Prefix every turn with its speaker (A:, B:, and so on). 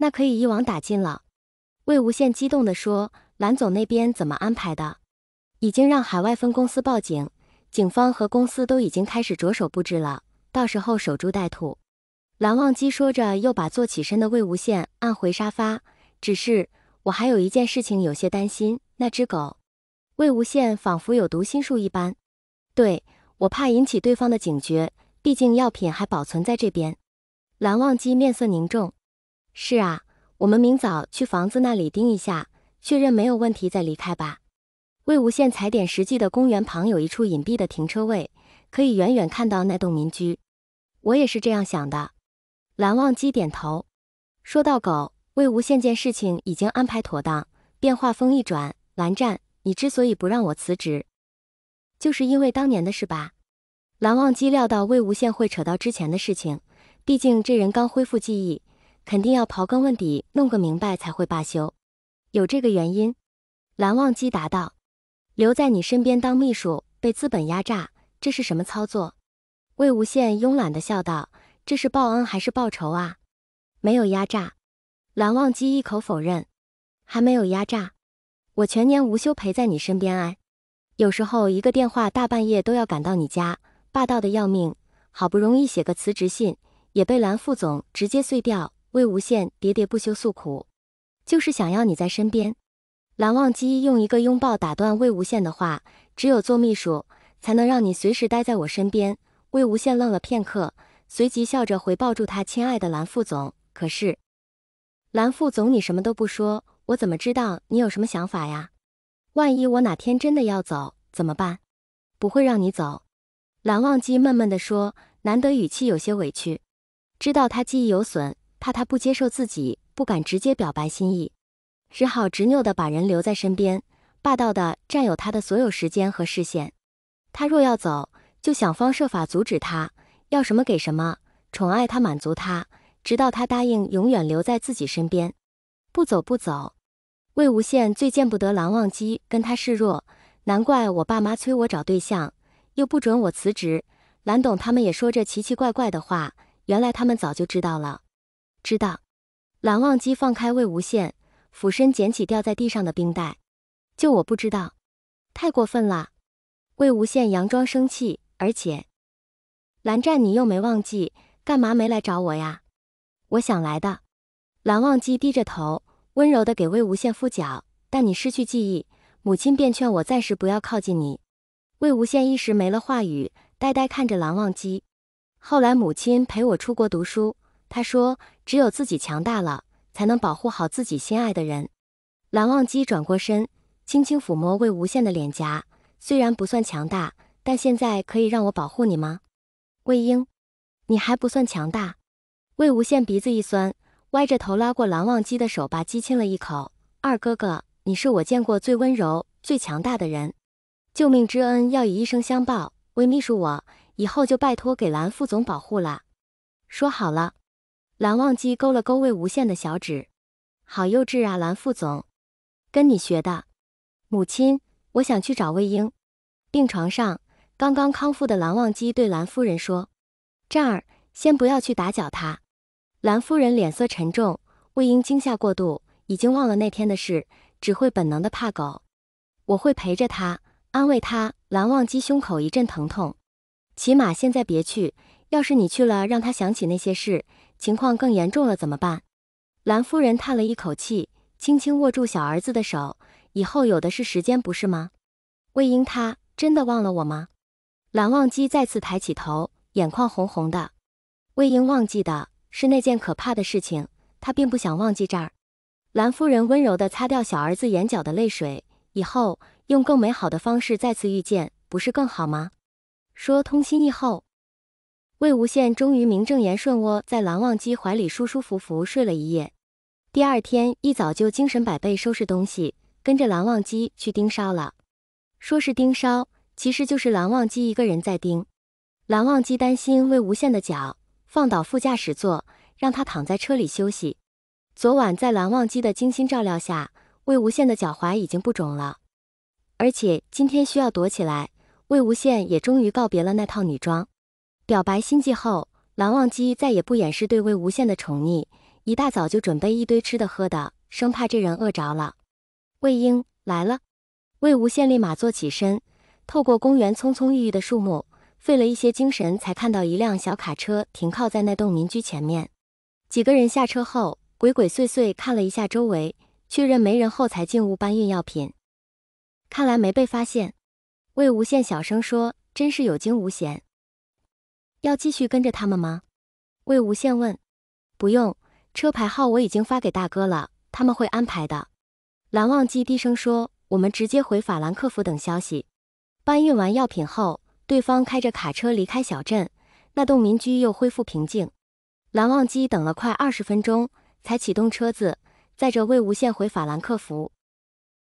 A: 那可以一网打尽了。魏无羡激动地说：“蓝总那边怎么安排的？已经让海外分公司报警，警方和公司都已经开始着手布置了，到时候守株待兔。”蓝忘机说着，又把坐起身的魏无羡按回沙发。只是我还有一件事情有些担心，那只狗。魏无羡仿佛有读心术一般，对我怕引起对方的警觉，毕竟药品还保存在这边。蓝忘机面色凝重。是啊，我们明早去房子那里盯一下，确认没有问题再离开吧。魏无羡踩点实际的公园旁有一处隐蔽的停车位，可以远远看到那栋民居。我也是这样想的。蓝忘机点头。说到狗。魏无羡见事情已经安排妥当，便话锋一转：“蓝湛，你之所以不让我辞职，就是因为当年的事吧？”蓝忘机料到魏无羡会扯到之前的事情，毕竟这人刚恢复记忆，肯定要刨根问底，弄个明白才会罢休。有这个原因，蓝忘机答道：“留在你身边当秘书，被资本压榨，这是什么操作？”魏无羡慵懒的笑道：“这是报恩还是报仇啊？没有压榨。”蓝忘机一口否认，还没有压榨，我全年无休陪在你身边哎，有时候一个电话大半夜都要赶到你家，霸道的要命，好不容易写个辞职信，也被蓝副总直接碎掉。魏无羡喋喋不休诉苦，就是想要你在身边。蓝忘机用一个拥抱打断魏无羡的话，只有做秘书才能让你随时待在我身边。魏无羡愣了片刻，随即笑着回抱住他亲爱的蓝副总，可是。蓝副总，你什么都不说，我怎么知道你有什么想法呀？万一我哪天真的要走怎么办？不会让你走。蓝忘机闷闷地说，难得语气有些委屈，知道他记忆有损，怕他不接受自己，不敢直接表白心意，只好执拗地把人留在身边，霸道地占有他的所有时间和视线。他若要走，就想方设法阻止他，要什么给什么，宠爱他，满足他。直到他答应永远留在自己身边，不走不走。魏无羡最见不得蓝忘机跟他示弱，难怪我爸妈催我找对象，又不准我辞职。蓝董他们也说着奇奇怪怪的话，原来他们早就知道了。知道。蓝忘机放开魏无羡，俯身捡起掉在地上的冰袋。就我不知道，太过分了。魏无羡佯装生气，而且，蓝湛你又没忘记，干嘛没来找我呀？我想来的，蓝忘机低着头，温柔的给魏无羡敷脚。但你失去记忆，母亲便劝我暂时不要靠近你。魏无羡一时没了话语，呆呆看着蓝忘机。后来母亲陪我出国读书，他说只有自己强大了，才能保护好自己心爱的人。蓝忘机转过身，轻轻抚摸魏无羡的脸颊。虽然不算强大，但现在可以让我保护你吗？魏婴，你还不算强大。魏无羡鼻子一酸，歪着头拉过蓝忘机的手，把鸡亲了一口。二哥哥，你是我见过最温柔、最强大的人，救命之恩要以一生相报。魏秘书，我以后就拜托给蓝副总保护了。说好了。蓝忘机勾了勾魏无羡的小指，好幼稚啊，蓝副总，跟你学的。母亲，我想去找魏婴。病床上刚刚康复的蓝忘机对蓝夫人说：“这儿先不要去打搅他。”蓝夫人脸色沉重，魏婴惊吓过度，已经忘了那天的事，只会本能的怕狗。我会陪着他，安慰他。蓝忘机胸口一阵疼痛，起码现在别去。要是你去了，让他想起那些事，情况更严重了怎么办？蓝夫人叹了一口气，轻轻握住小儿子的手。以后有的是时间，不是吗？魏婴，他真的忘了我吗？蓝忘机再次抬起头，眼眶红红的。魏婴忘记的。是那件可怕的事情，他并不想忘记这儿。蓝夫人温柔地擦掉小儿子眼角的泪水，以后用更美好的方式再次遇见，不是更好吗？说通心意后，魏无羡终于名正言顺窝在蓝忘机怀里，舒舒服服睡了一夜。第二天一早就精神百倍收拾东西，跟着蓝忘机去盯梢了。说是盯梢，其实就是蓝忘机一个人在盯。蓝忘机担心魏无羡的脚。放倒副驾驶座，让他躺在车里休息。昨晚在蓝忘机的精心照料下，魏无羡的脚踝已经不肿了。而且今天需要躲起来，魏无羡也终于告别了那套女装。表白心迹后，蓝忘机再也不掩饰对魏无羡的宠溺，一大早就准备一堆吃的喝的，生怕这人饿着了。魏婴来了，魏无羡立马坐起身，透过公园葱葱郁郁的树木，费了一些精神才看到一辆小卡车停靠在那栋民居前面。几个人下车后，鬼鬼祟祟看了一下周围，确认没人后才进屋搬运药品。看来没被发现。魏无羡小声说：“真是有惊无险。”要继续跟着他们吗？魏无羡问。不用，车牌号我已经发给大哥了，他们会安排的。蓝忘机低声说：“我们直接回法兰克福等消息。”搬运完药品后，对方开着卡车离开小镇，那栋民居又恢复平静。蓝忘机等了快二十分钟，才启动车子，载着魏无羡回法兰克福。